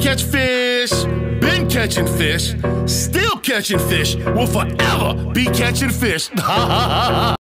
catch fish, been catching fish, still catching fish, will forever be catching fish.